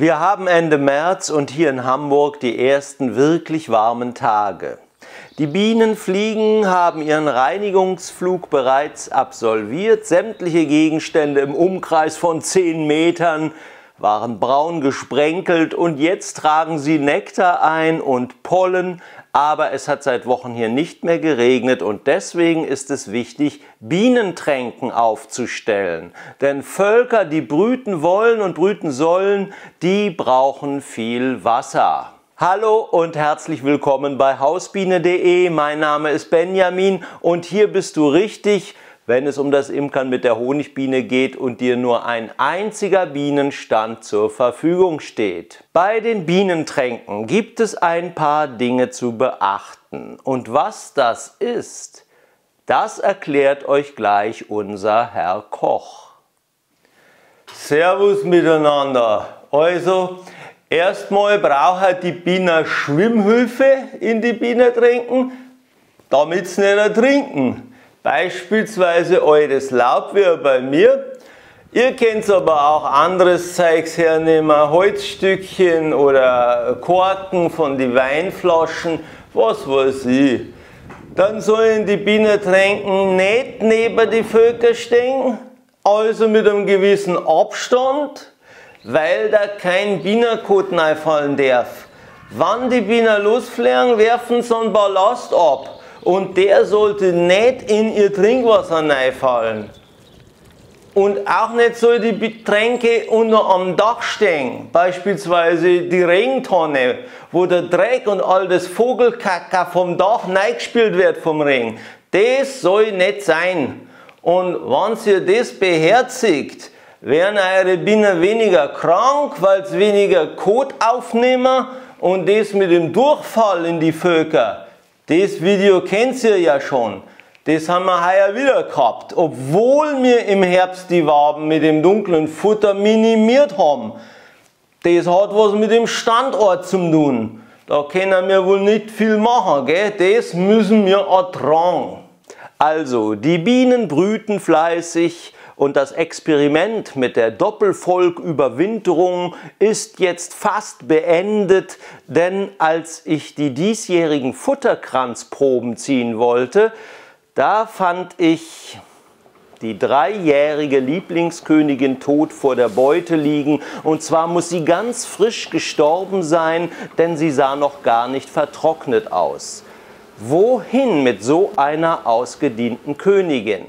Wir haben Ende März und hier in Hamburg die ersten wirklich warmen Tage. Die Bienenfliegen haben ihren Reinigungsflug bereits absolviert. Sämtliche Gegenstände im Umkreis von 10 Metern waren braun gesprenkelt und jetzt tragen sie Nektar ein und Pollen, aber es hat seit Wochen hier nicht mehr geregnet und deswegen ist es wichtig, Bienentränken aufzustellen. Denn Völker, die brüten wollen und brüten sollen, die brauchen viel Wasser. Hallo und herzlich willkommen bei hausbiene.de. Mein Name ist Benjamin und hier bist du richtig wenn es um das Imkern mit der Honigbiene geht und dir nur ein einziger Bienenstand zur Verfügung steht. Bei den Bienentränken gibt es ein paar Dinge zu beachten. Und was das ist, das erklärt euch gleich unser Herr Koch. Servus miteinander. Also, erstmal braucht die Biene Schwimmhilfe in die Biene trinken, damit sie nicht ertrinken. Beispielsweise eures Laub wie bei mir. Ihr könnt aber auch anderes Zeugs hernehmen, Holzstückchen oder Korken von den Weinflaschen, was weiß ich. Dann sollen die Bienentränken nicht neben die Völker stehen, also mit einem gewissen Abstand, weil da kein Bienenkot fallen darf. Wann die Bienen losfliegen, werfen sie einen Ballast ab und der sollte nicht in ihr Trinkwasser fallen. Und auch nicht soll die Getränke unter am Dach stehen, beispielsweise die Regentonne, wo der Dreck und all das Vogelkacker vom Dach gespielt wird vom Regen. Das soll nicht sein. Und wenn ihr das beherzigt, werden eure Bienen weniger krank, weil sie weniger Kot aufnehmen und das mit dem Durchfall in die Völker das Video kennt ihr ja schon. Das haben wir heuer wieder gehabt. Obwohl wir im Herbst die Waben mit dem dunklen Futter minimiert haben. Das hat was mit dem Standort zu tun. Da können wir wohl nicht viel machen, gell? Das müssen wir ertragen. Also, die Bienen brüten fleißig, und das Experiment mit der Doppelvolküberwinterung ist jetzt fast beendet, denn als ich die diesjährigen Futterkranzproben ziehen wollte, da fand ich die dreijährige Lieblingskönigin tot vor der Beute liegen. Und zwar muss sie ganz frisch gestorben sein, denn sie sah noch gar nicht vertrocknet aus. Wohin mit so einer ausgedienten Königin?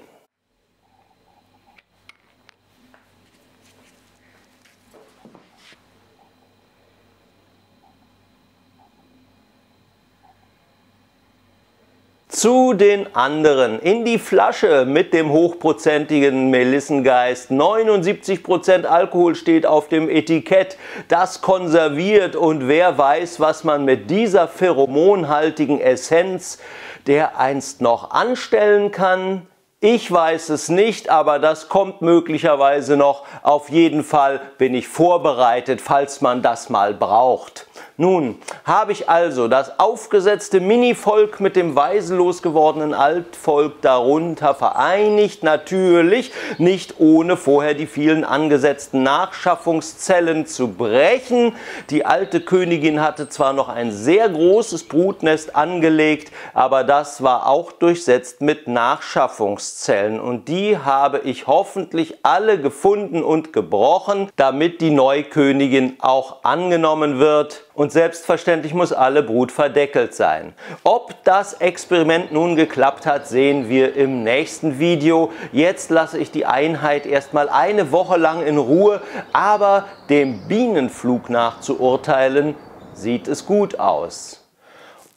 Zu den anderen in die Flasche mit dem hochprozentigen Melissengeist. 79% Alkohol steht auf dem Etikett. Das konserviert und wer weiß, was man mit dieser pheromonhaltigen Essenz der einst noch anstellen kann. Ich weiß es nicht, aber das kommt möglicherweise noch. Auf jeden Fall bin ich vorbereitet, falls man das mal braucht. Nun habe ich also das aufgesetzte Mini-Volk mit dem weiselos gewordenen Altvolk darunter vereinigt, natürlich nicht ohne vorher die vielen angesetzten Nachschaffungszellen zu brechen. Die alte Königin hatte zwar noch ein sehr großes Brutnest angelegt, aber das war auch durchsetzt mit Nachschaffungszellen und die habe ich hoffentlich alle gefunden und gebrochen, damit die Neukönigin auch angenommen wird und selbstverständlich muss alle Brut verdeckelt sein. Ob das Experiment nun geklappt hat, sehen wir im nächsten Video. Jetzt lasse ich die Einheit erstmal eine Woche lang in Ruhe, aber dem Bienenflug nach zu urteilen, sieht es gut aus.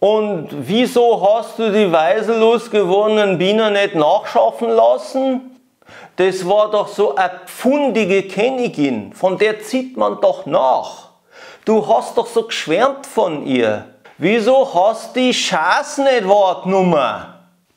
Und wieso hast du die weiselos gewordenen Bienen nicht nachschaffen lassen? Das war doch so eine pfundige Königin, von der zieht man doch nach. Du hast doch so geschwärmt von ihr. Wieso hast die Chance nicht wahrgenommen?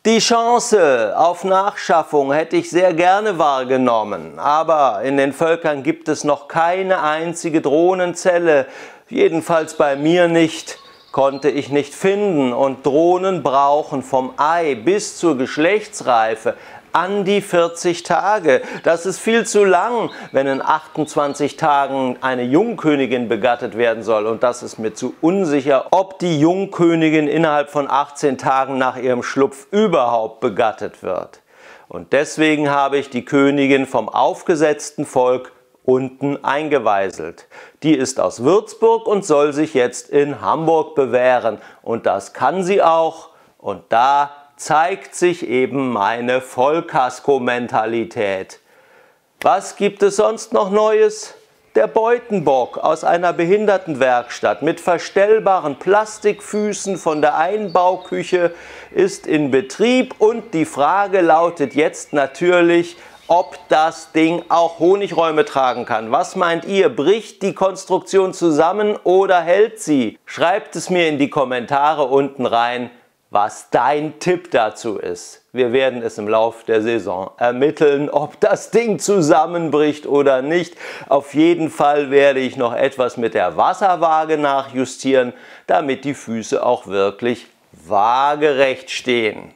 Die Chance auf Nachschaffung hätte ich sehr gerne wahrgenommen, aber in den Völkern gibt es noch keine einzige Drohnenzelle, jedenfalls bei mir nicht, konnte ich nicht finden und Drohnen brauchen vom Ei bis zur Geschlechtsreife an die 40 Tage. Das ist viel zu lang, wenn in 28 Tagen eine Jungkönigin begattet werden soll. Und das ist mir zu unsicher, ob die Jungkönigin innerhalb von 18 Tagen nach ihrem Schlupf überhaupt begattet wird. Und deswegen habe ich die Königin vom aufgesetzten Volk unten eingeweiselt. Die ist aus Würzburg und soll sich jetzt in Hamburg bewähren. Und das kann sie auch. Und da zeigt sich eben meine Vollkasko-Mentalität. Was gibt es sonst noch Neues? Der Beutenbock aus einer Behindertenwerkstatt mit verstellbaren Plastikfüßen von der Einbauküche ist in Betrieb und die Frage lautet jetzt natürlich, ob das Ding auch Honigräume tragen kann. Was meint ihr? Bricht die Konstruktion zusammen oder hält sie? Schreibt es mir in die Kommentare unten rein, was dein Tipp dazu ist. Wir werden es im Lauf der Saison ermitteln, ob das Ding zusammenbricht oder nicht. Auf jeden Fall werde ich noch etwas mit der Wasserwaage nachjustieren, damit die Füße auch wirklich waagerecht stehen.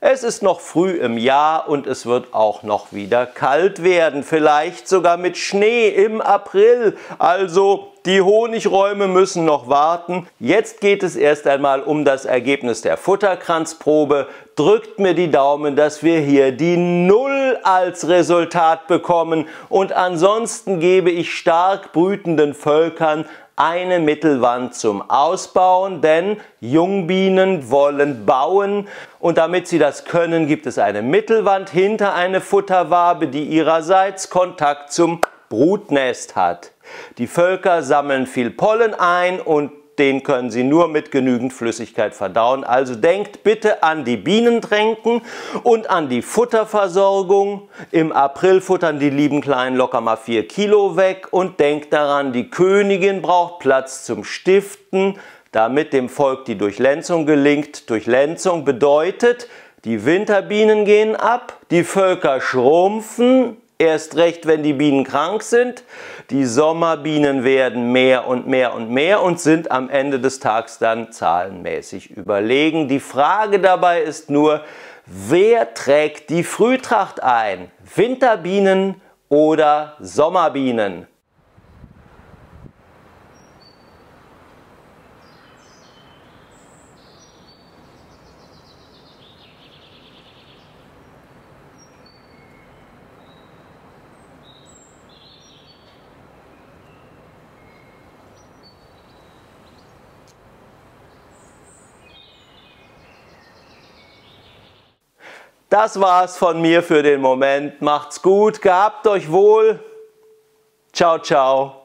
Es ist noch früh im Jahr und es wird auch noch wieder kalt werden, vielleicht sogar mit Schnee im April. Also die Honigräume müssen noch warten. Jetzt geht es erst einmal um das Ergebnis der Futterkranzprobe. Drückt mir die Daumen, dass wir hier die Null als Resultat bekommen und ansonsten gebe ich stark brütenden Völkern eine Mittelwand zum Ausbauen, denn Jungbienen wollen bauen und damit sie das können, gibt es eine Mittelwand hinter eine Futterwabe, die ihrerseits Kontakt zum Brutnest hat. Die Völker sammeln viel Pollen ein und den können Sie nur mit genügend Flüssigkeit verdauen. Also denkt bitte an die Bienentränken und an die Futterversorgung. Im April futtern die lieben Kleinen locker mal 4 Kilo weg und denkt daran, die Königin braucht Platz zum Stiften, damit dem Volk die Durchlenzung gelingt. Durchlenzung bedeutet, die Winterbienen gehen ab, die Völker schrumpfen, Erst recht, wenn die Bienen krank sind. Die Sommerbienen werden mehr und mehr und mehr und sind am Ende des Tages dann zahlenmäßig überlegen. Die Frage dabei ist nur, wer trägt die Frühtracht ein? Winterbienen oder Sommerbienen? Das war's von mir für den Moment. Macht's gut, gehabt euch wohl. Ciao, ciao.